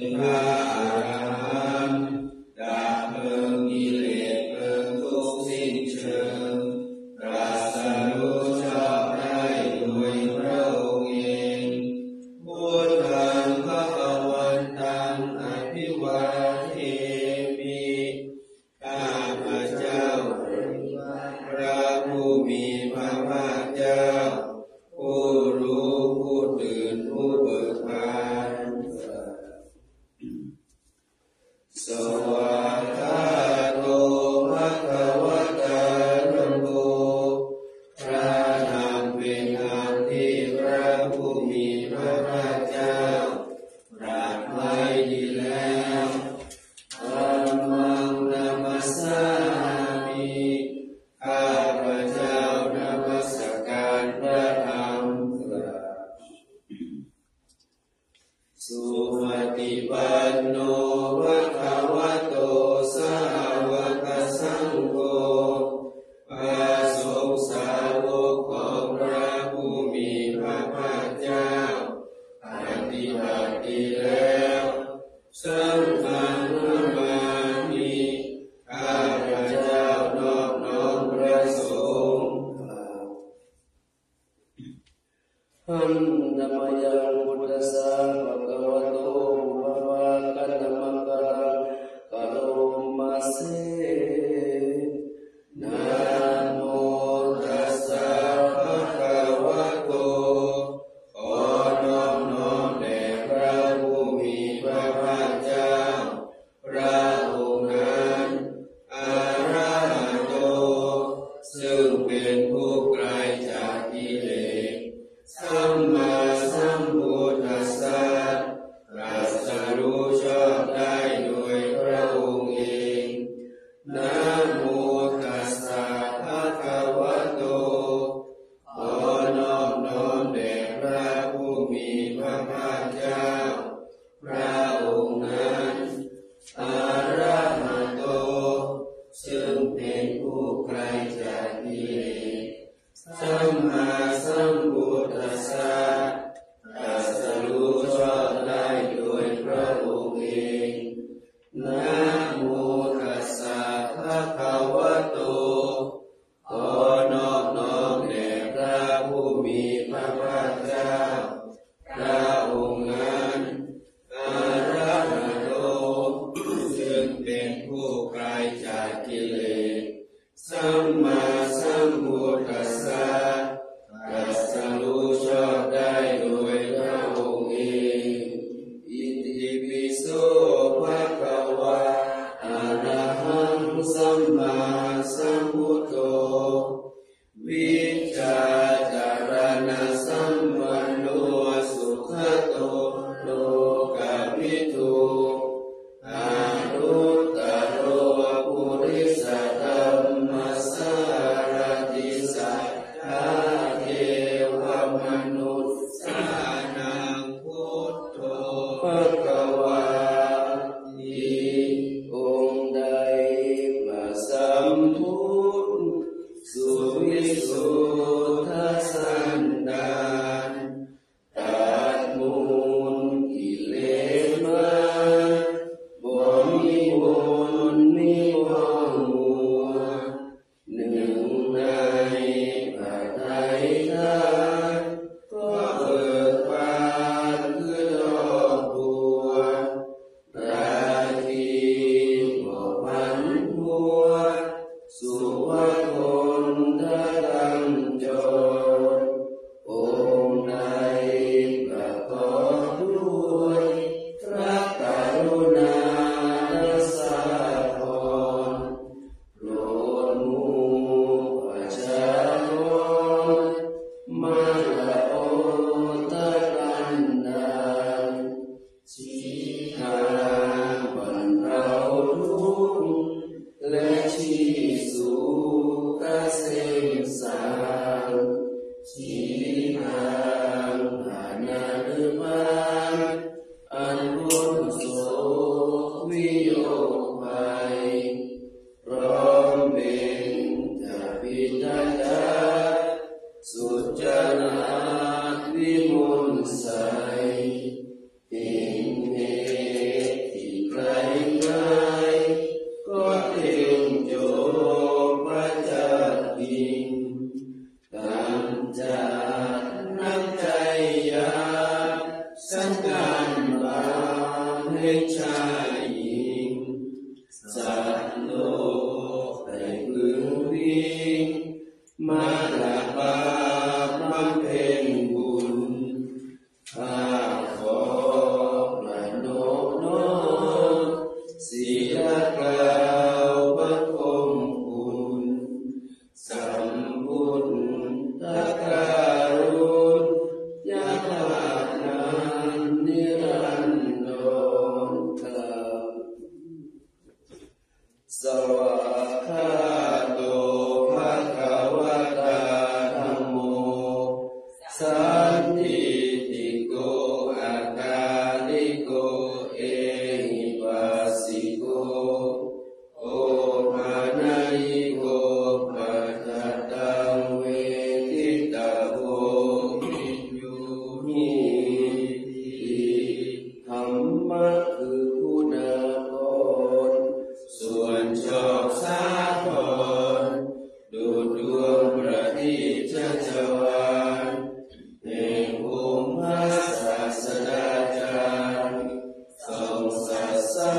พ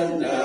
ส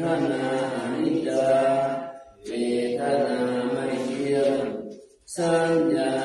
ခန္ဓာအနိတ္တဝေဒနာမယံသံညာ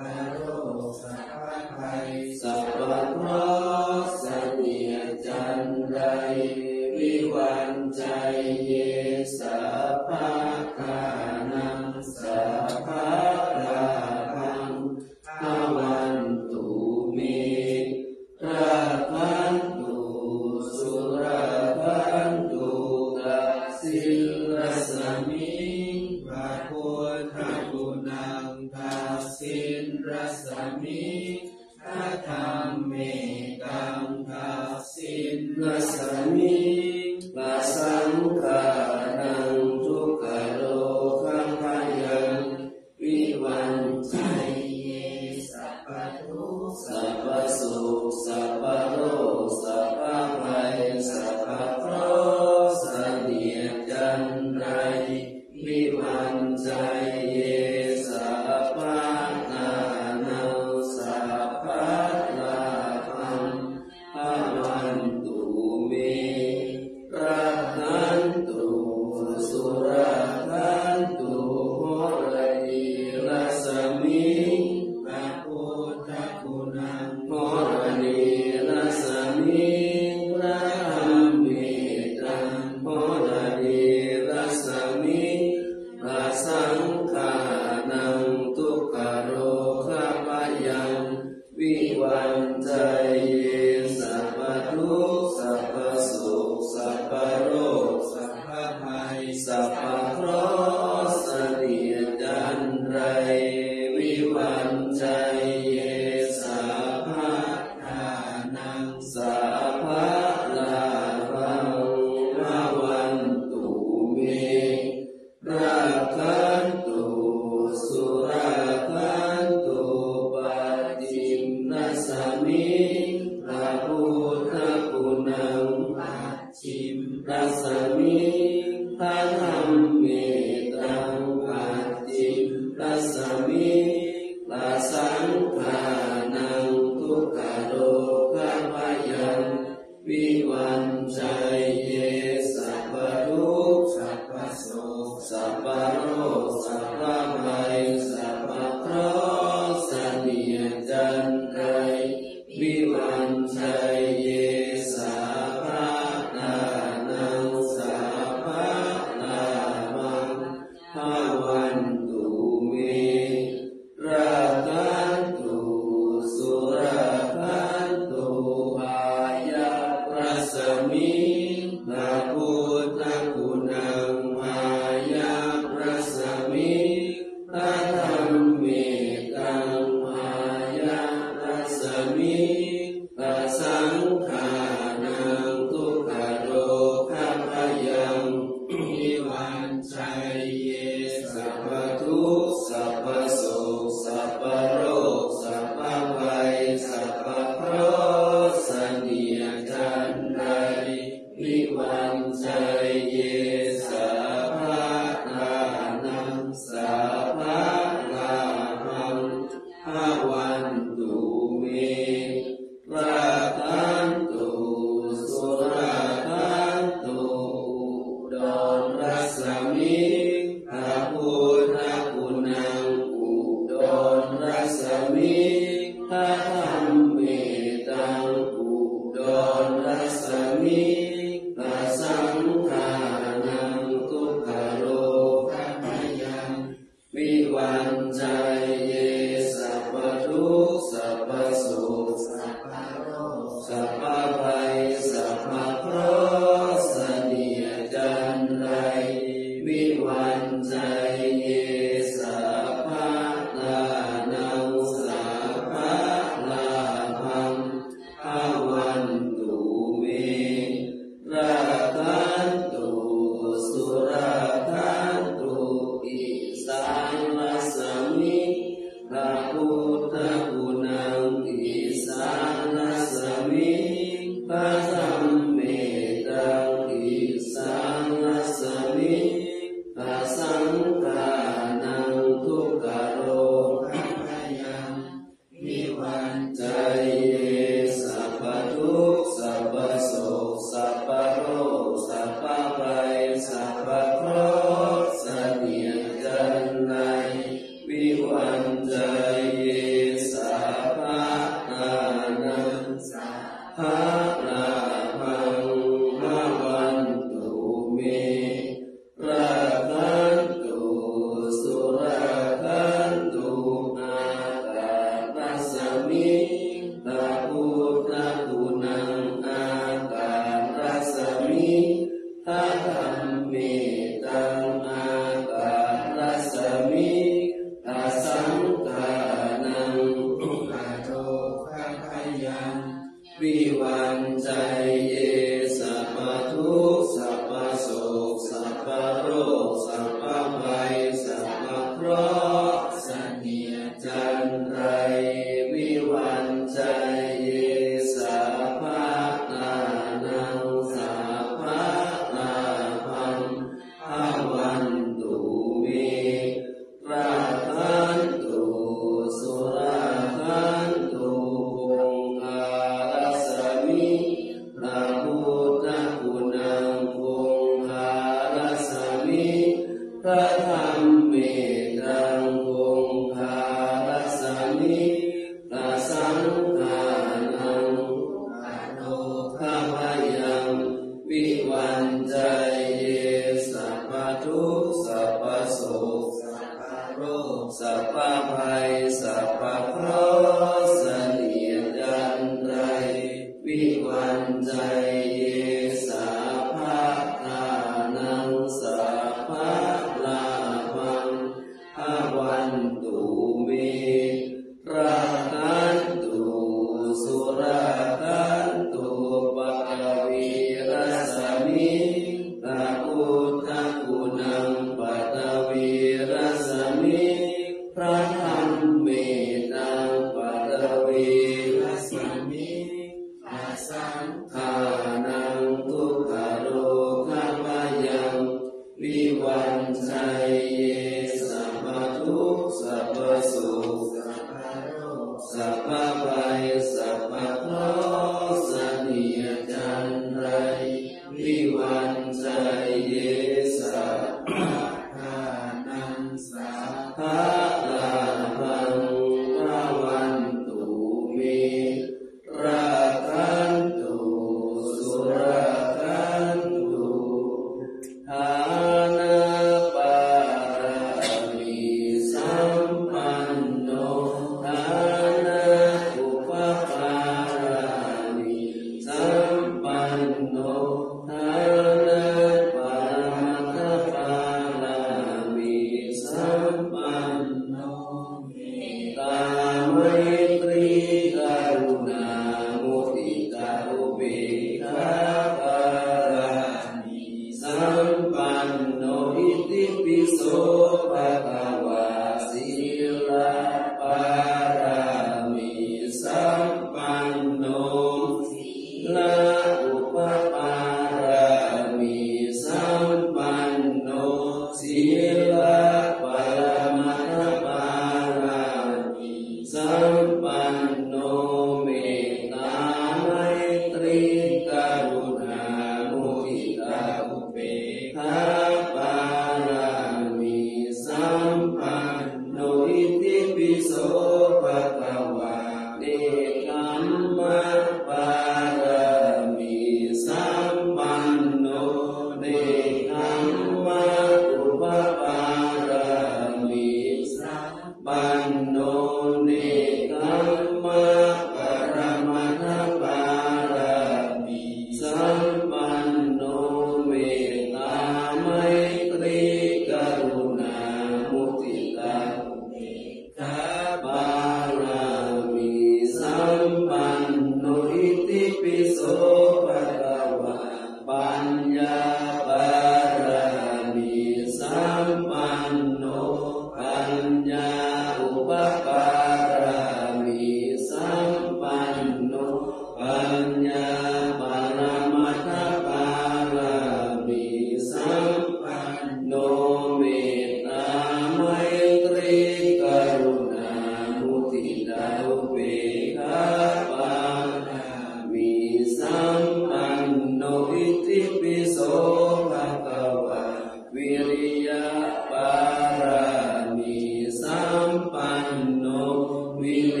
วิ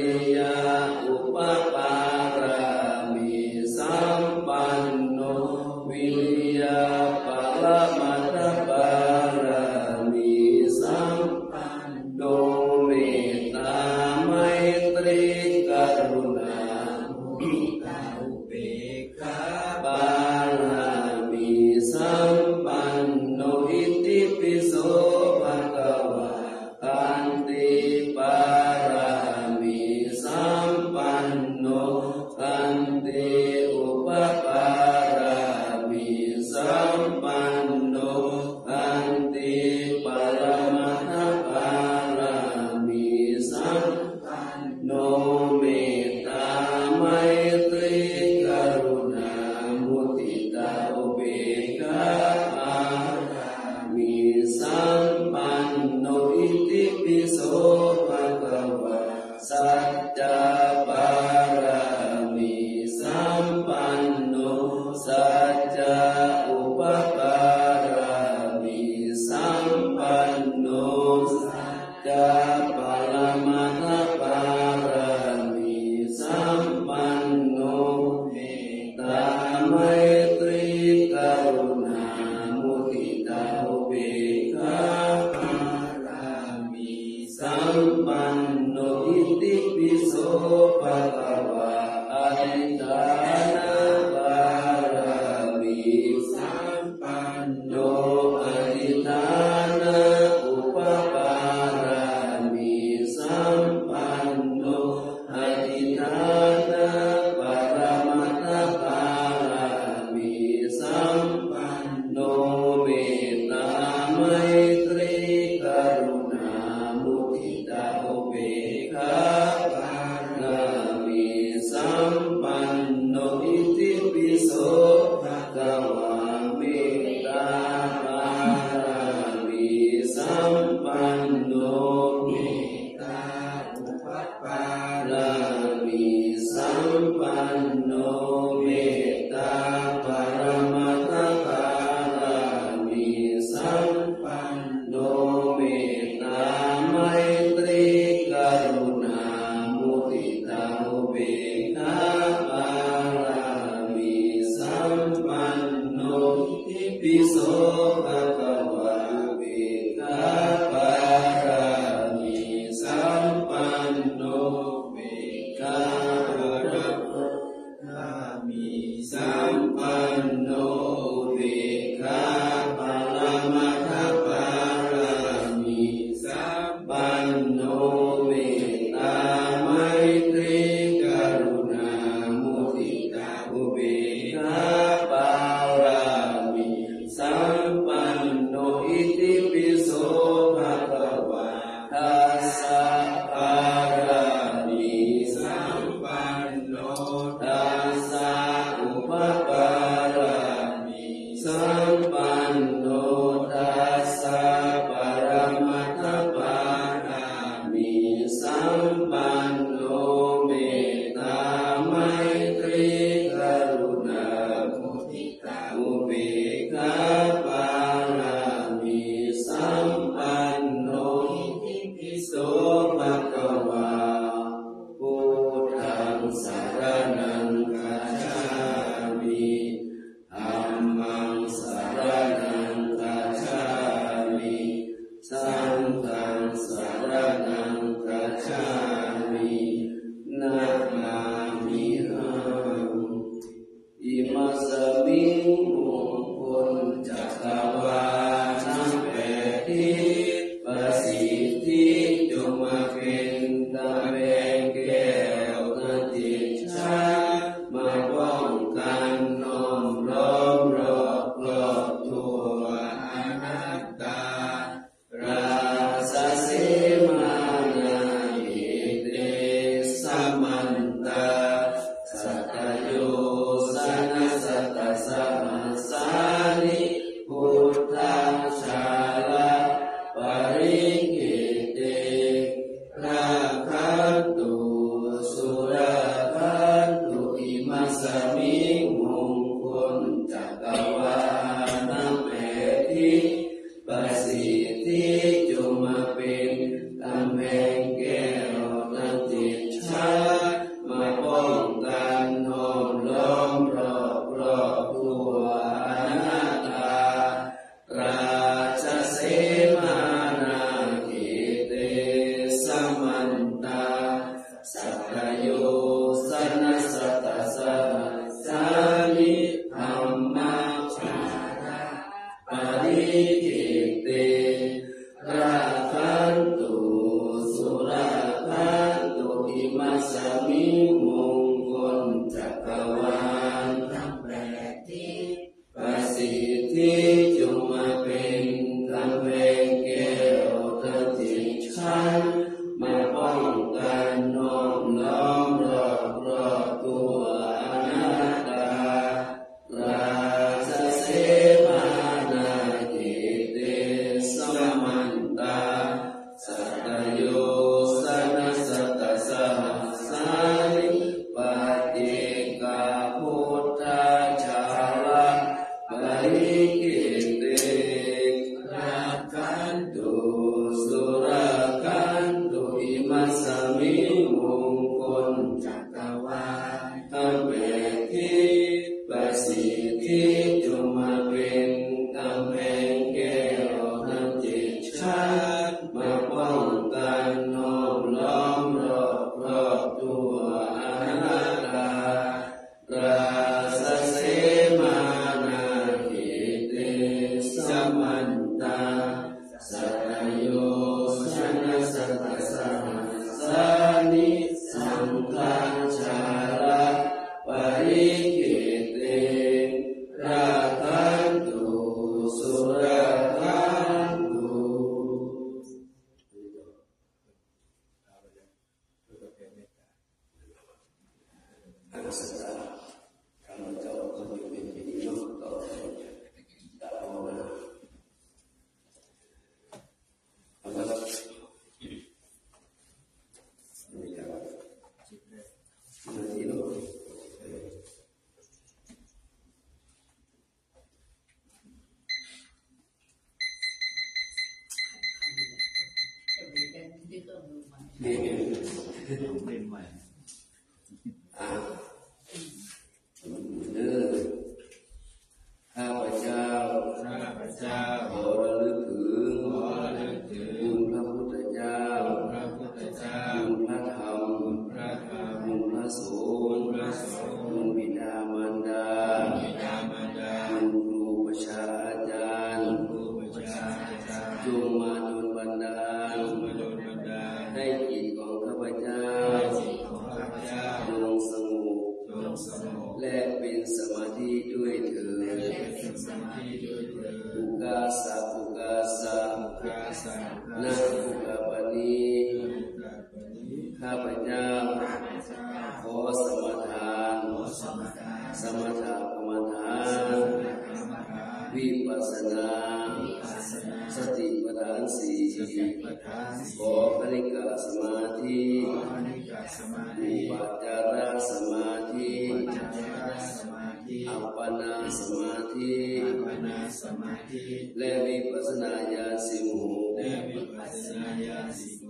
Así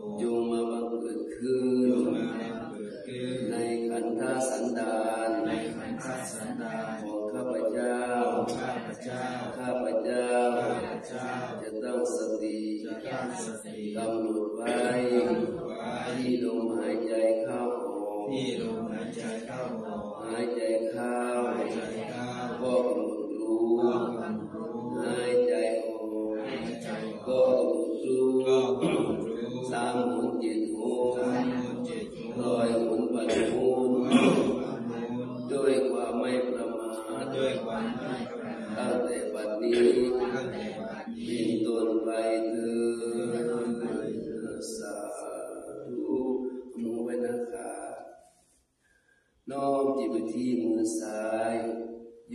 น้อมจิตไปที่มือซ้าย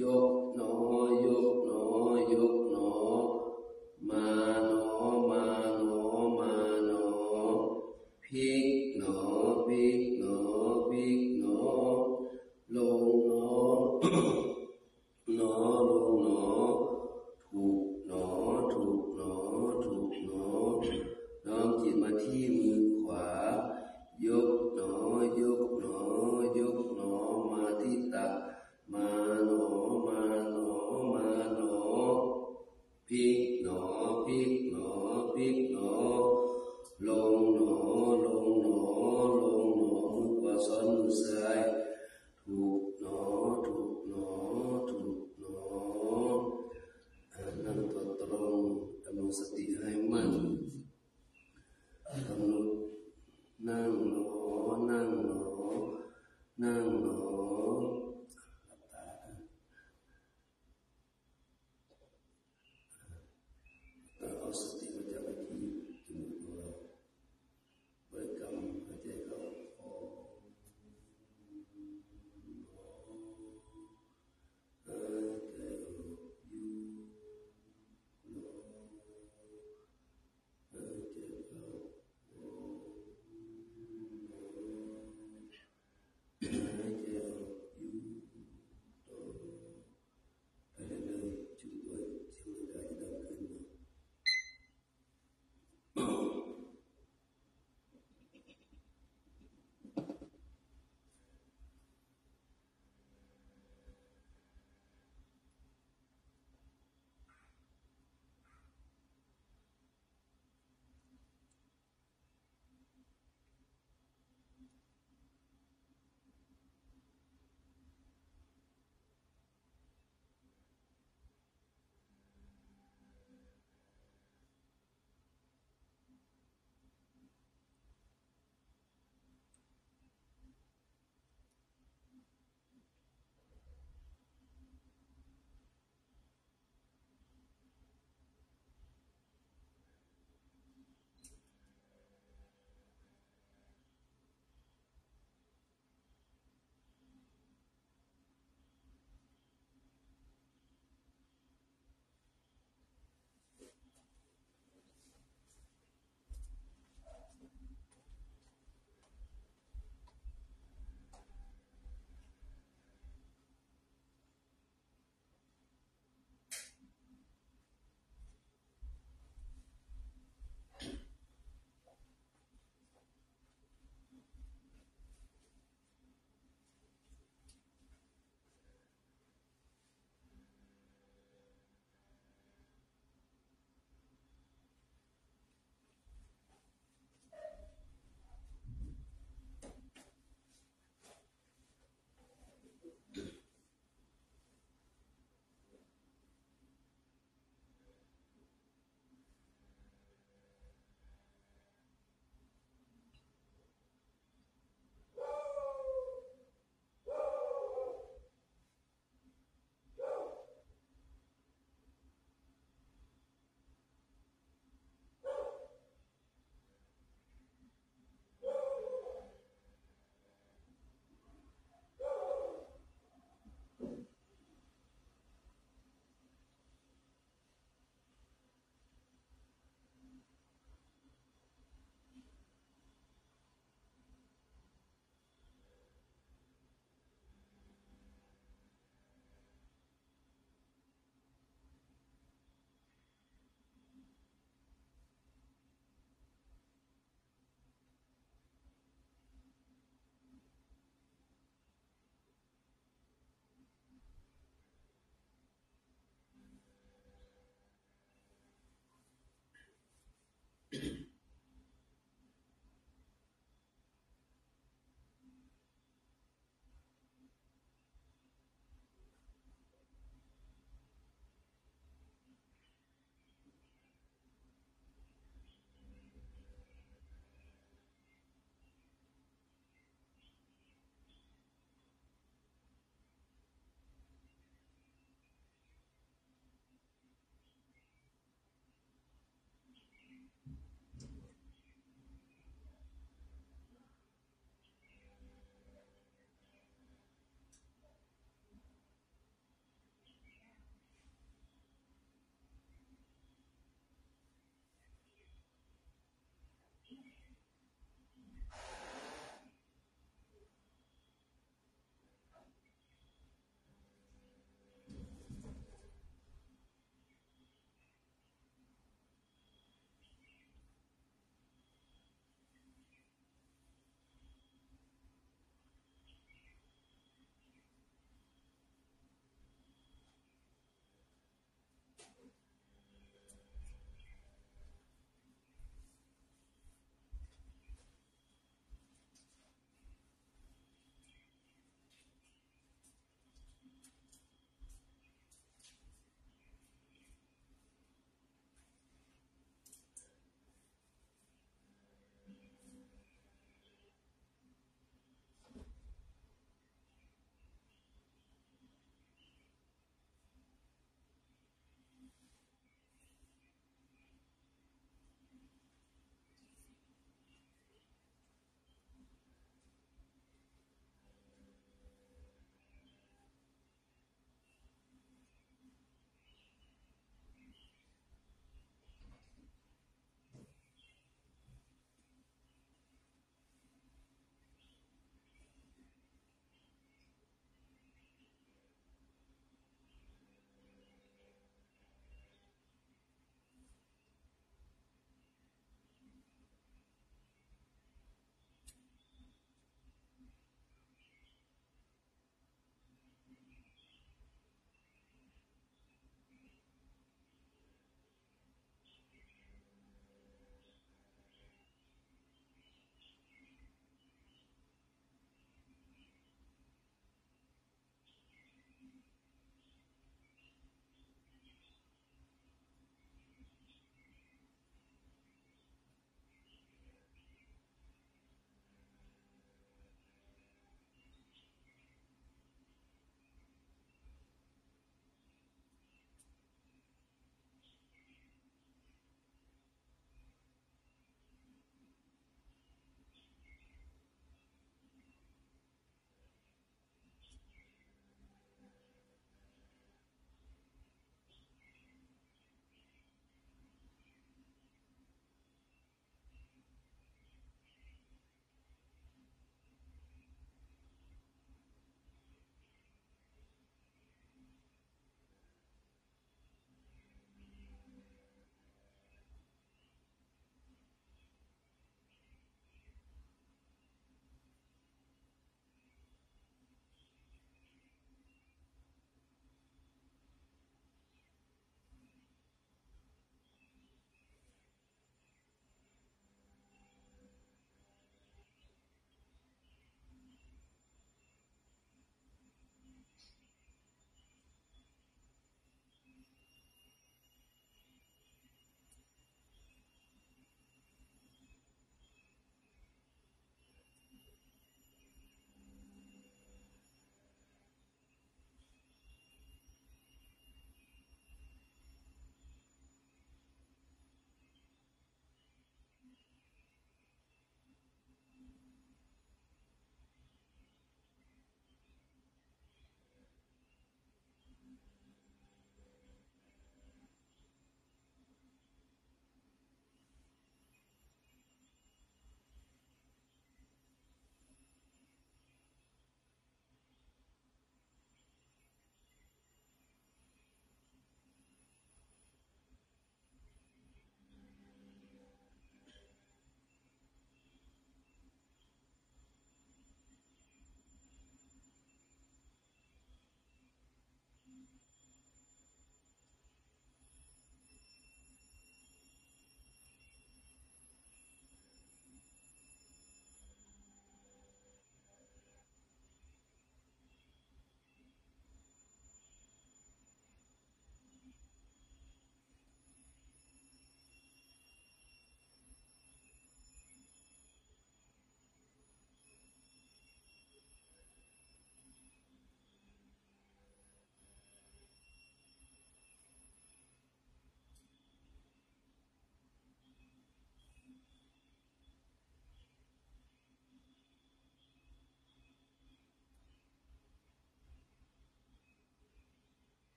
ยกหนอยกหนอยกหนอ มาหนอมาหนอมาหนอพิก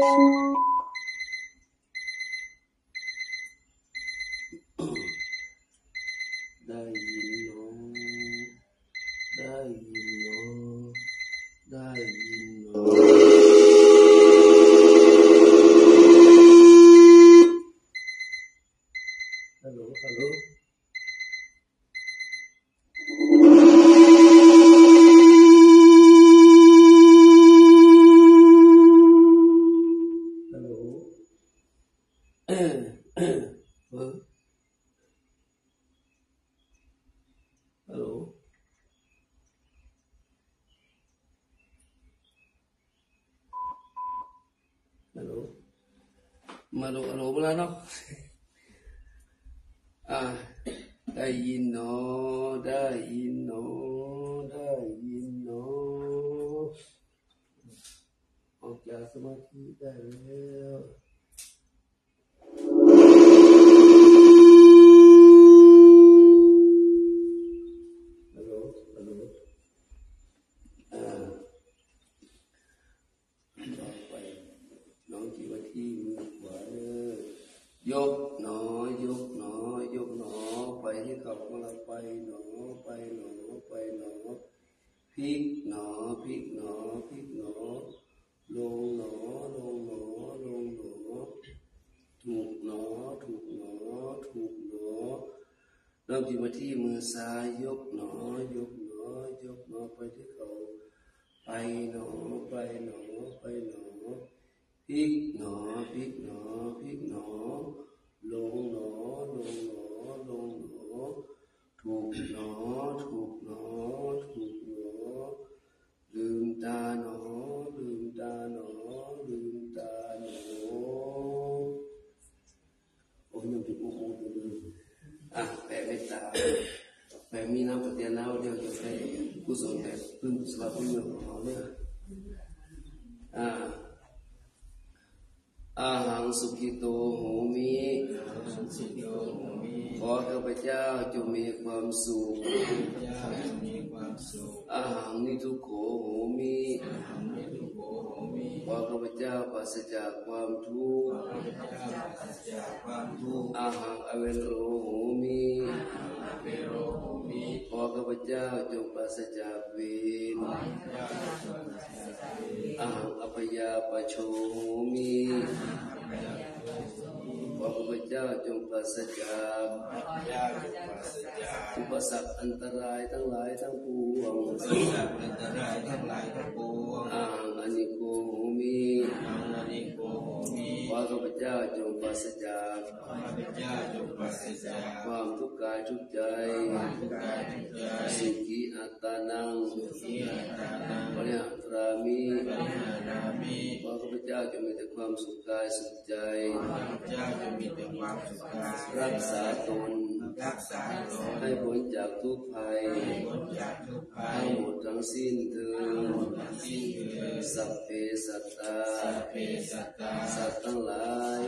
Thank you. ที่ มีน้ำปฏิญาวเดียวจะให้กุศลแผ่พึ่งสลับพึ่งของเราเนี่ยอ่าอาหังสุขิโตโหมิสุโยโหมิขอข้าพเจ้าจงมีความสุขเจ้าอาหังนิทุกโขโหมิ ขอข้าพเจ้าปราศจากความทุกข์อาหังอเวโรโหมิขอข้าพเจ้าจงปราศจากวรเจ้าจงปัสจากเวรอาหังอภยาปโชโหมิ ขอข้าพเจ้าจงปราศจากเจ้าจงปัสจาก อุปสรรคอันตรายทั้งหลายทั้งปวงสังกัดอันตรายทั้งหลายทั้งปวงอากโหมินังอนิโกโหมิขอข้าพเจ้าจงปราศจากข้าพเจ้าจงปัสจากความทุกข์กายทุกใจทุกกายทุกใจสุขีอัตานังที่อาตานังปริหารามิปริหารามิขอข้าพเจ้าจงมีแต่ความสุขกายสุขใจข้าพเจ้าจะมีแต่ความสุขกายรักษาตนรักษาตนให้พ้นจากทุกภัยพ้นจากทุกภัยทั้งหมดทั้งสิ้นเถิดสัพเพสัตตาสัพเพสัตตาสัตว์ทั้งหลายทั้งหลาย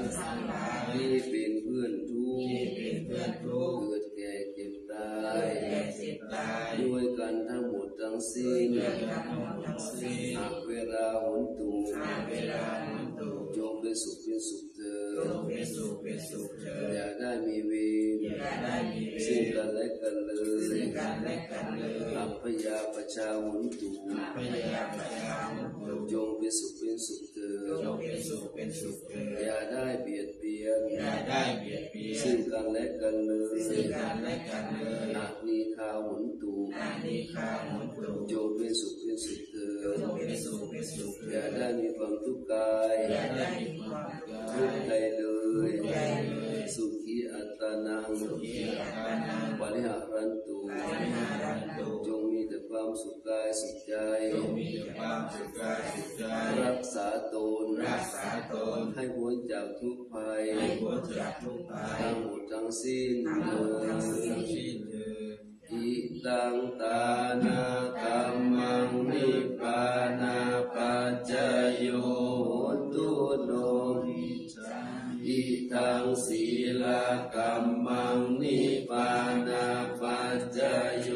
ที่เป็นเพื่อนทุกที่ข์เป็นเพื่อนทุกข์เกิดแก่เจ็บตายแก่เจ็บตายด้วยกันทั้งหมดทั้งสิ้นด้วยกันทั้งหมดทั้งสิ้นหากเวลาหนตุหาเวลาหนุนตุจงเป็นสุขเป็นสุขเถิจดงเป็นสุขเป็นสุขเถิดอย่าได้มีเวรอย่าได้มีเวซึ่งรกันและกันเลซึ่ยงกันและกันเลยอัพยาประชาหนตุพยายามพยายามหนุนตุจงเป็นสุขเป็นสุขเถิจดงเป็นสุขเป็นสุขเถิดอย่าได้เบียดเบียนอย่าได้เบียดเบียซึ่นงกันและกันเลยซึ่งกันและกันเลยอานีคาหนตุ ปริหารันตุปริหารันตุจงมีแต่ความสุขกายสุขใจจงมีแต่ความสุขกายสุขใจรักษาตนรักษาตน ให้พ้นจากทุกข์ภัยให้พ้นจากทุกข์ภัยทั้งหมดทั้งสิ้นทั้งเถิหมดทั้งดสิ้นเถิดอิตังตานากัมมังนิพพานาปัจจโยโหตุโน อิตังศีลกรรมังนิพพานาปัจจโย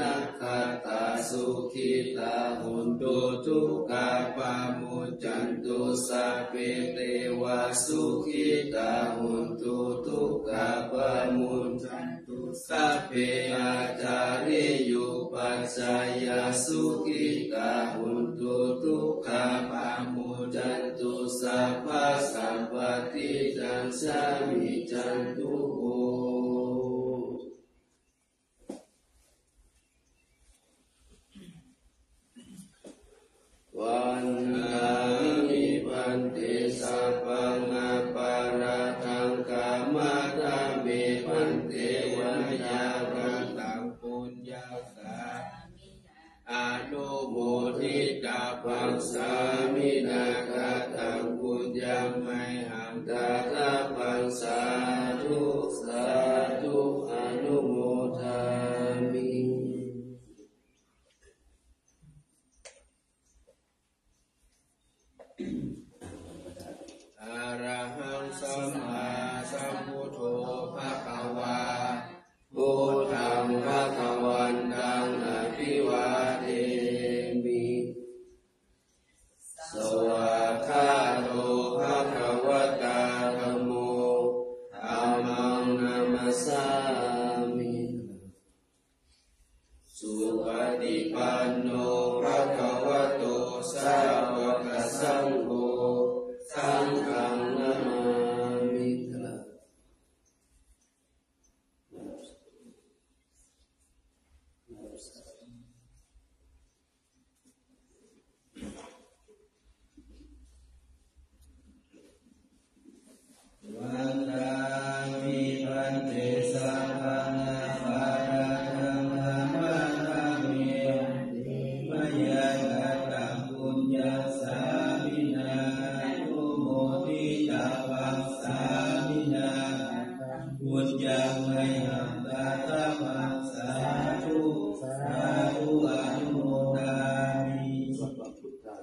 นัคขตาสุขิตาหุนตุทุกขปามุญจันตุสัพเพเทวาสุขิตาหุนตุทุกขปามุญจันตุสัพเพอาจาริยุปัสสายาสุขิตาหุนตุทุกขปามุญจันตุสัพพะสัมปติจันสามิจันตุโห วันนามิปันติสัพพังอาปาราทังกามาตามิปันติวัญญารังตังปุญ ญาสาอนุโมทิตาปังสามินาคตังปุญญาไมหังตาตาปังสาธุสาธุ ระหังสัมมาสัมพุทโธภะคะวาพุทธังภะคะวันตังอภิวาเทมิสวากขาโตภะคะวะตาธัมโมธัมมังนามัสสามิ สุปฏิปัน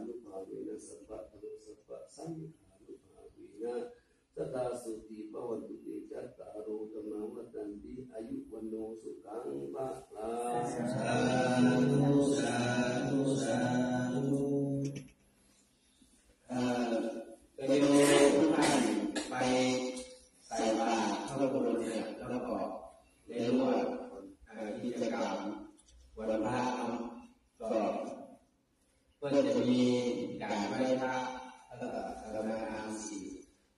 นุภาเวนะสัพพะทะลุสัพพะสังฆานุภาเวนะสตาสุติปวันตุเตจัตตารโอธรรมวัฏันติอายุวันโนสุขังภะลังสาธุสาธุสาธุเอ่อก็โยมทุกท่านไปใส่บาตรเข้าพระบรมเนี่ยแล้วก็ในร่วมเอ่อกิจกรรมวันพระก็ ก็จะมีการไหว้พระแล้วก็กรรมฐานสี่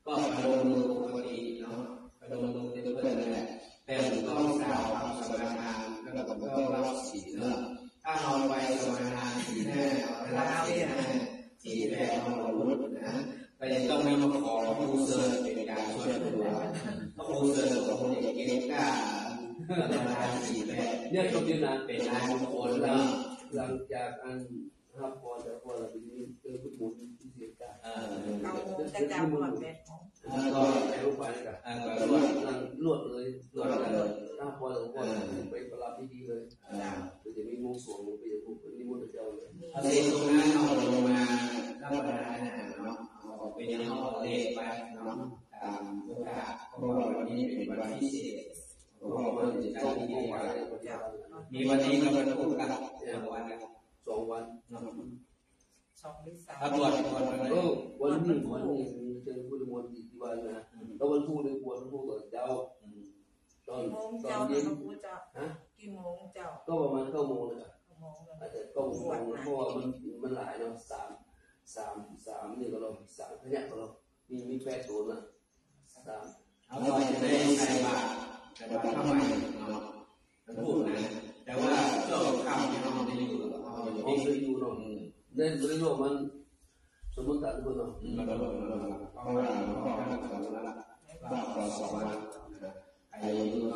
ก็พนมมือปกติเนาะพนมมือเป็นเพื่อนนั่นแหละแต่ผมต้องกล่าวคำสมาทานแล้วก็ผมก็รับสีเนาะถ้าเอาไปสมาทานสีแน่เอาไปรับสีแน่สีแดงเอาลงรถนะแต่ยังต้องไม่มาขอครูเซอร์เป็นการช่วยตัวเพระครูเซอร์ของคนเอกเก้าสมาทานสีแดงเนี่ยก็เป็นนานเป็นนานมงคลแล้วหลังจากอัน รับพรจากพรเราไปนี้เจอพุทธมนต์ที่เสียกาเอาจะจำก่อนแม่ของแล้วก็ไปรูปไปกันอ่าก็ลวดนั่งลวดเลยลวดเลยถ้าพอหลวงพ่อไปประหลาดดีๆเลยอ่าจะมีงูสวงไปอย่างพวกนิมนต์เจ้าเลยเอาเศษตรงนั้นเอาลงมารับประทานอาหารเนาะเอาออกไปยังห้องเลขไปเนาะตามโอกาสเพราะว่าวันนี้เป็นวันพิเศษหลวงพ่อมันจะจัดที่นี่ไว้มีวันนี้ก็เป็นคู่กันวัน สองวันเนาะสองหรือสามถ้าบวชบวชวันนี้วันนี้วันนี้เจอพุทธมนต์กี่วันนะแล้ววันพูดเลยบวชพูดกับเจ้าตอนกี่โมงตอเจ้านเย็นพระพุทธเจ้าฮะกี่โมงเจ้าก็ประมาณเก้าโมงนะครับกี่โมงเลยอาจจะเก้าโมงเพราะว่ามันมันหลายเนาะสามสามสามนี่ก็เราสามขยักก็เรามีมีแปดตัวนะสามเอาต่อจะได้ใส่บาตรใส่บาตรเข้าใหม่เนาะมันพูดนะแต่ว่าช่วงค่ำที่เราได้อยู่เราอยู่ห้องที่เลยอยู่ 네, 그래서 만 전문 다른 거죠. 아이